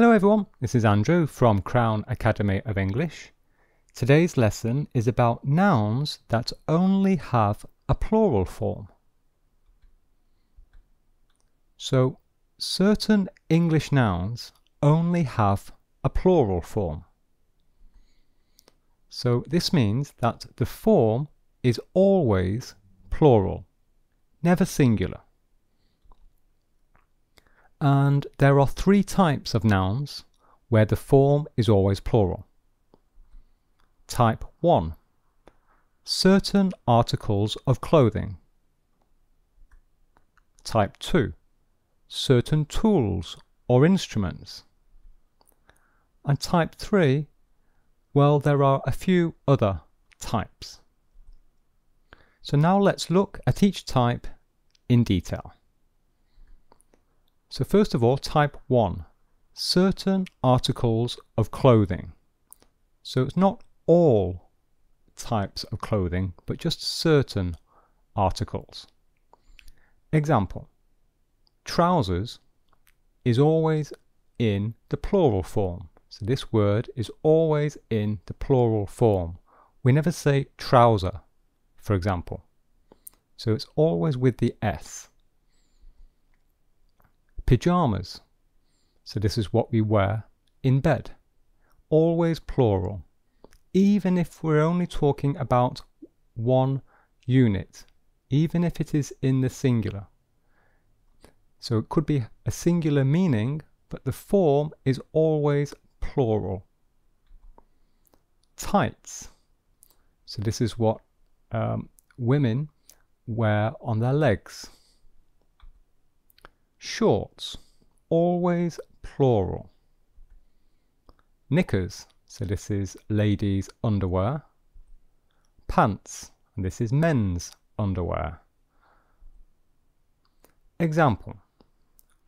Hello everyone, this is Andrew from Crown Academy of English. Today's lesson is about nouns that only have a plural form. So, certain English nouns only have a plural form. So this means that the form is always plural, never singular. And there are three types of nouns where the form is always plural. Type 1. Certain articles of clothing. Type 2. Certain tools or instruments. And type 3, well, there are a few other types. So now let's look at each type in detail. So first of all, type 1, certain articles of clothing. So it's not all types of clothing, but just certain articles. Example, trousers is always in the plural form. So this word is always in the plural form. We never say trouser, for example. So it's always with the S pyjamas. So this is what we wear in bed. Always plural. Even if we're only talking about one unit, even if it is in the singular. So it could be a singular meaning, but the form is always plural. Tights. So this is what um, women wear on their legs. Shorts, always plural. Knickers, so this is ladies' underwear. Pants, and this is men's underwear. Example,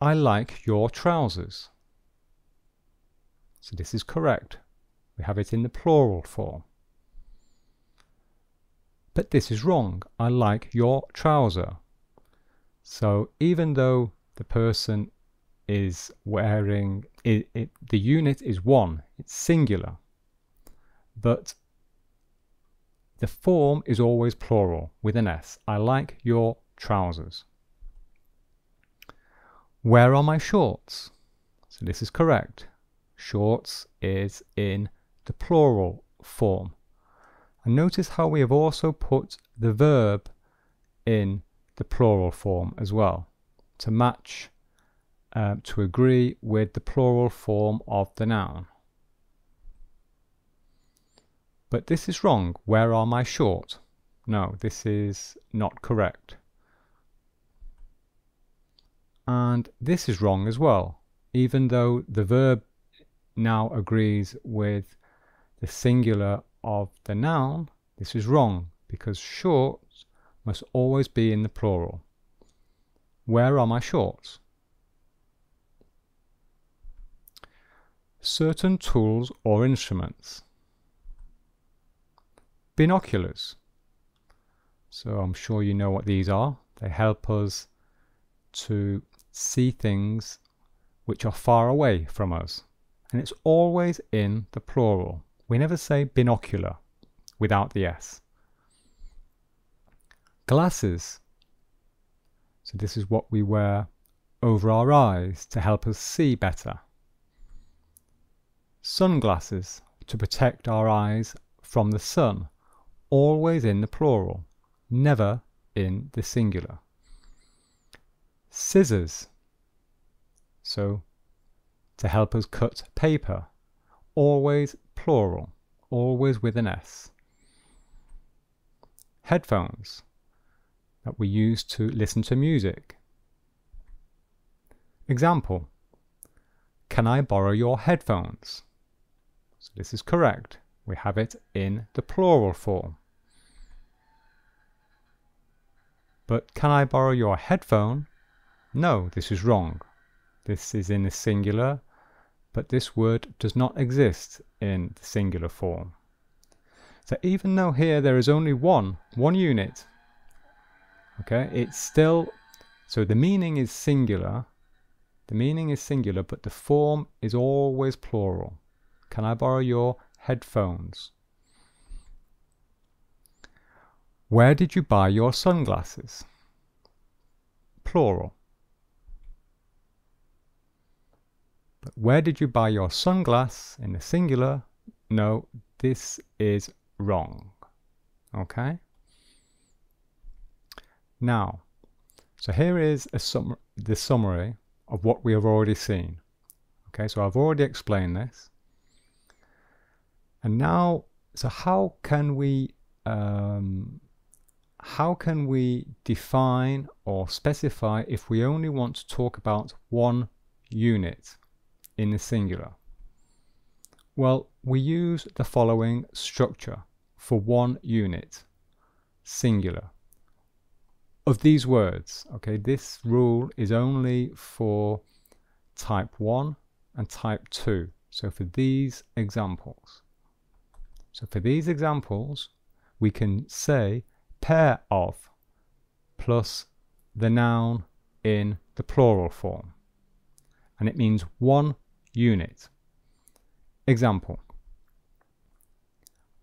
I like your trousers. So this is correct. We have it in the plural form. But this is wrong. I like your trouser. So even though the person is wearing it, it, the unit is one it's singular but the form is always plural with an s. I like your trousers. Where are my shorts? So this is correct. Shorts is in the plural form. And notice how we have also put the verb in the plural form as well to match, uh, to agree with the plural form of the noun. But this is wrong. Where are my short? No, this is not correct. And this is wrong as well. Even though the verb now agrees with the singular of the noun, this is wrong because short must always be in the plural. Where are my shorts? Certain tools or instruments. Binoculars. So I'm sure you know what these are. They help us to see things which are far away from us. And it's always in the plural. We never say binocular without the S. Glasses so this is what we wear over our eyes to help us see better. Sunglasses to protect our eyes from the sun, always in the plural, never in the singular. Scissors, so to help us cut paper, always plural, always with an S. Headphones, that we use to listen to music. Example, can I borrow your headphones? So this is correct. We have it in the plural form. But can I borrow your headphone? No, this is wrong. This is in the singular, but this word does not exist in the singular form. So even though here there is only one, one unit, okay it's still so the meaning is singular The meaning is singular, but the form is always plural. Can I borrow your headphones? Where did you buy your sunglasses? Plural. But where did you buy your sunglass in the singular? No, this is wrong. Okay? Now, so here is a sum the summary of what we have already seen. Okay, so I've already explained this. And now, so how can we um, how can we define or specify if we only want to talk about one unit in the singular? Well, we use the following structure for one unit, singular. Of these words, okay, this rule is only for type 1 and type 2. So for these examples. So for these examples, we can say pair of plus the noun in the plural form. And it means one unit. Example.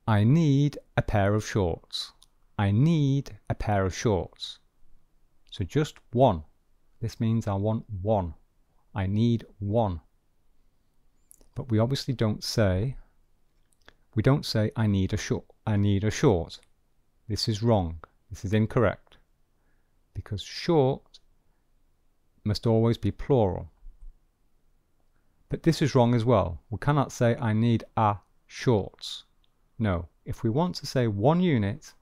I need a pair of shorts. I need a pair of shorts. So just one. This means I want one. I need one. But we obviously don't say, we don't say I need a short. I need a short. This is wrong. This is incorrect. Because short must always be plural. But this is wrong as well. We cannot say I need a shorts. No, if we want to say one unit,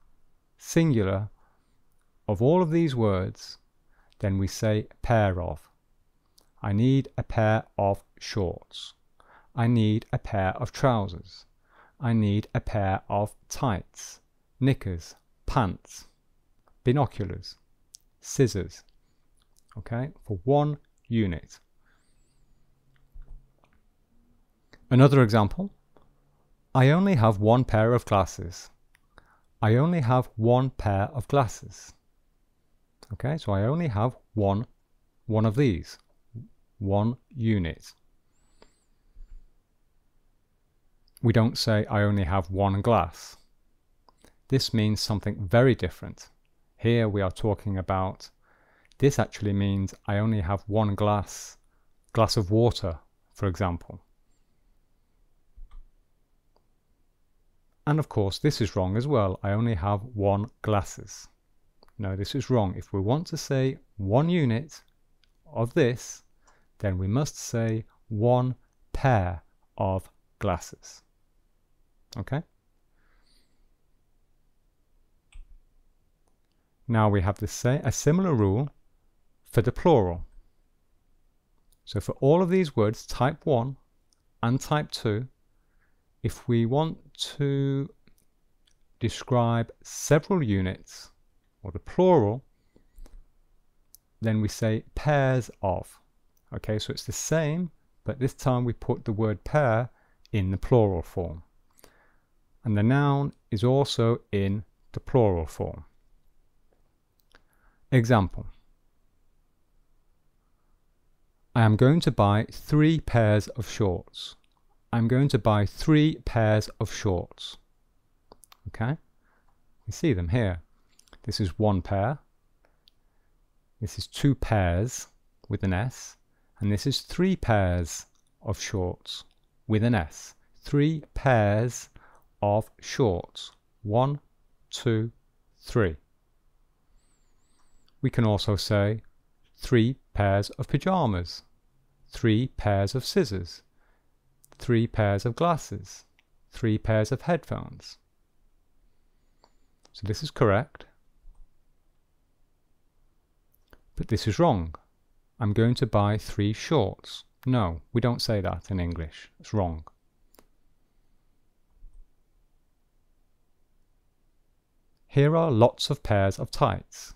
singular, of all of these words, then we say pair of. I need a pair of shorts. I need a pair of trousers. I need a pair of tights knickers, pants, binoculars, scissors, okay, for one unit. Another example, I only have one pair of glasses. I only have one pair of glasses. Okay, so I only have one, one of these, one unit. We don't say I only have one glass. This means something very different. Here we are talking about, this actually means I only have one glass, glass of water, for example. And of course, this is wrong as well. I only have one glasses. No, this is wrong. If we want to say one unit of this, then we must say one pair of glasses. Okay? Now we have the same, a similar rule for the plural. So for all of these words, type 1 and type 2, if we want to describe several units, or the plural, then we say pairs of. Okay, so it's the same, but this time we put the word pair in the plural form. And the noun is also in the plural form. Example. I am going to buy three pairs of shorts. I'm going to buy three pairs of shorts. Okay? You see them here. This is one pair. This is two pairs with an S. And this is three pairs of shorts with an S. Three pairs of shorts. One, two, three. We can also say three pairs of pajamas, three pairs of scissors, three pairs of glasses, three pairs of headphones. So this is correct. But this is wrong. I'm going to buy three shorts. No, we don't say that in English. It's wrong. Here are lots of pairs of tights.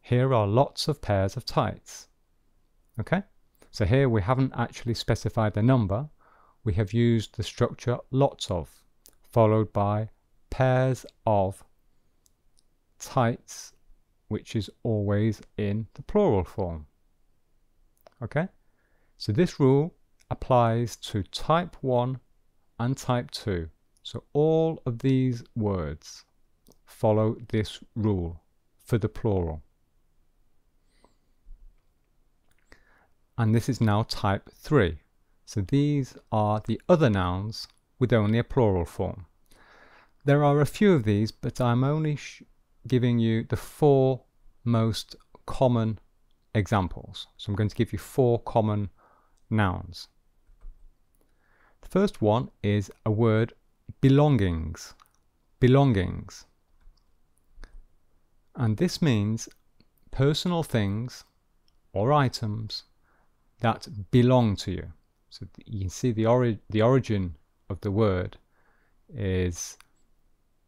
Here are lots of pairs of tights. Okay, so here we haven't actually specified the number. We have used the structure lots of, followed by pairs of tights, which is always in the plural form. Okay, So this rule applies to type 1 and type 2. So all of these words follow this rule for the plural. And this is now type 3. So these are the other nouns with only a plural form. There are a few of these, but I'm only giving you the four most common examples. So I'm going to give you four common nouns. The first one is a word belongings. Belongings. And this means personal things or items that belong to you. So you can see the, ori the origin of the word is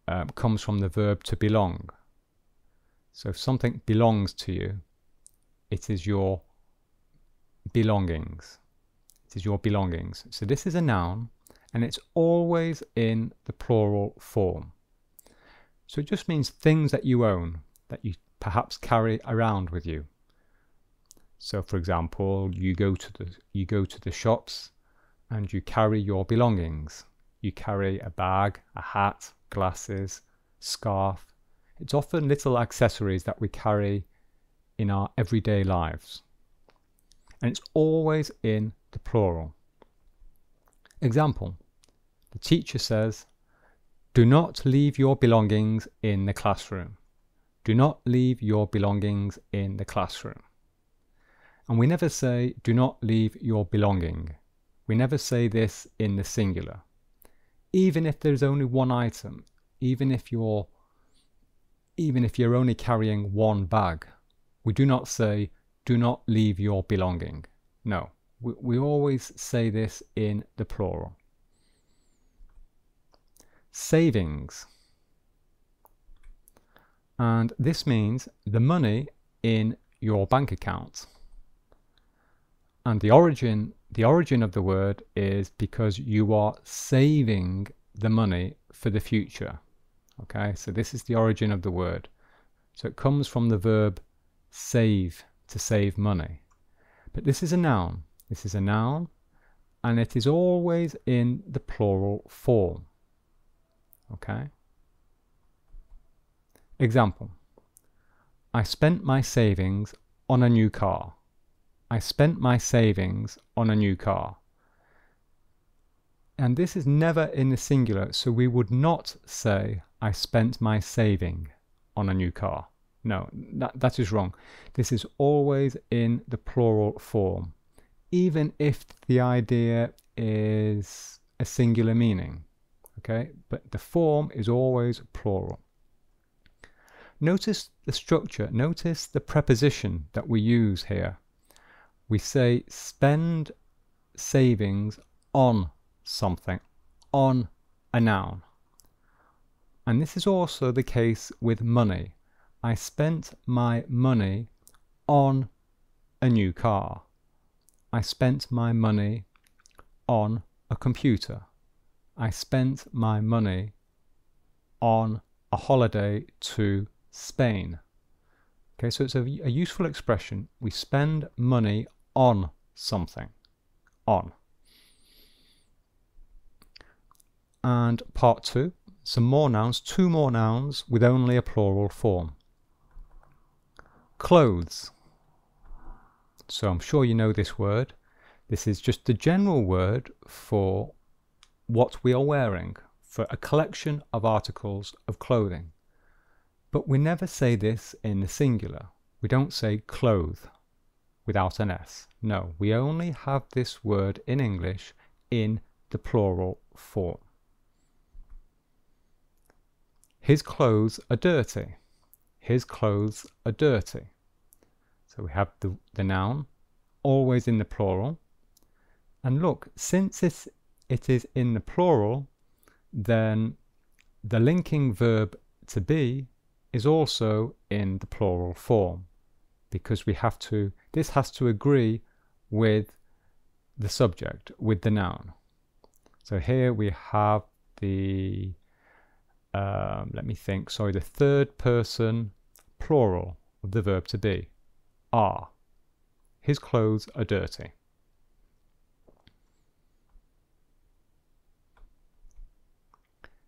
um, comes from the verb to belong. So if something belongs to you, it is your belongings. It is your belongings. So this is a noun and it's always in the plural form. So it just means things that you own, that you perhaps carry around with you. So for example, you go to the you go to the shops and you carry your belongings. You carry a bag, a hat, glasses, scarf. It's often little accessories that we carry in our everyday lives. And it's always in the plural. Example The teacher says, Do not leave your belongings in the classroom. Do not leave your belongings in the classroom. And we never say, Do not leave your belonging. We never say this in the singular. Even if there's only one item, even if you're even if you're only carrying one bag, we do not say, do not leave your belonging. No, we, we always say this in the plural. Savings. And this means the money in your bank account. And the origin, the origin of the word is because you are saving the money for the future. Okay, so this is the origin of the word. So it comes from the verb save, to save money. But this is a noun. This is a noun and it is always in the plural form. Okay? Example. I spent my savings on a new car. I spent my savings on a new car. And this is never in the singular, so we would not say, I spent my saving on a new car. No, that, that is wrong. This is always in the plural form, even if the idea is a singular meaning. Okay, but the form is always plural. Notice the structure, notice the preposition that we use here. We say spend savings on something, on a noun. And this is also the case with money. I spent my money on a new car. I spent my money on a computer. I spent my money on a holiday to Spain. Okay, so it's a, a useful expression. We spend money on something. On. And part two, some more nouns, two more nouns with only a plural form. Clothes. So I'm sure you know this word. This is just the general word for what we are wearing, for a collection of articles of clothing. But we never say this in the singular. We don't say clothe without an S. No, we only have this word in English in the plural form. His clothes are dirty his clothes are dirty. So we have the, the noun always in the plural. And look, since it's, it is in the plural, then the linking verb to be is also in the plural form because we have to, this has to agree with the subject, with the noun. So here we have the, um, let me think, sorry, the third person plural of the verb to be. Are. His clothes are dirty.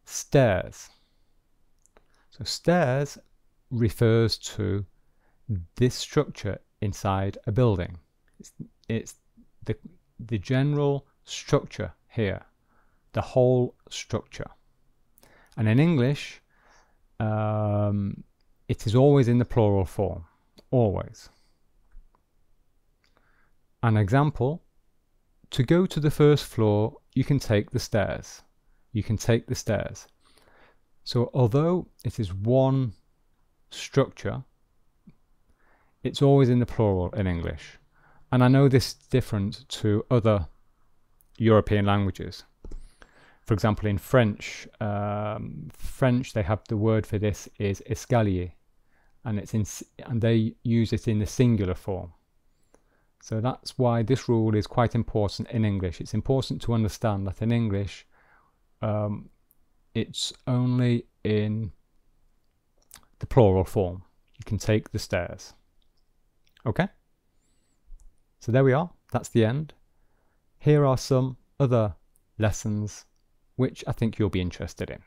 Stairs. So stairs refers to this structure inside a building. It's, it's the, the general structure here, the whole structure. And in English, um, it is always in the plural form, always. An example, to go to the first floor, you can take the stairs. You can take the stairs. So although it is one structure, it's always in the plural in English. And I know this is different to other European languages. For example, in French, um, French they have the word for this is escalier, and it's in and they use it in the singular form. So that's why this rule is quite important in English. It's important to understand that in English, um, it's only in the plural form. You can take the stairs. Okay? So there we are. That's the end. Here are some other lessons which I think you'll be interested in.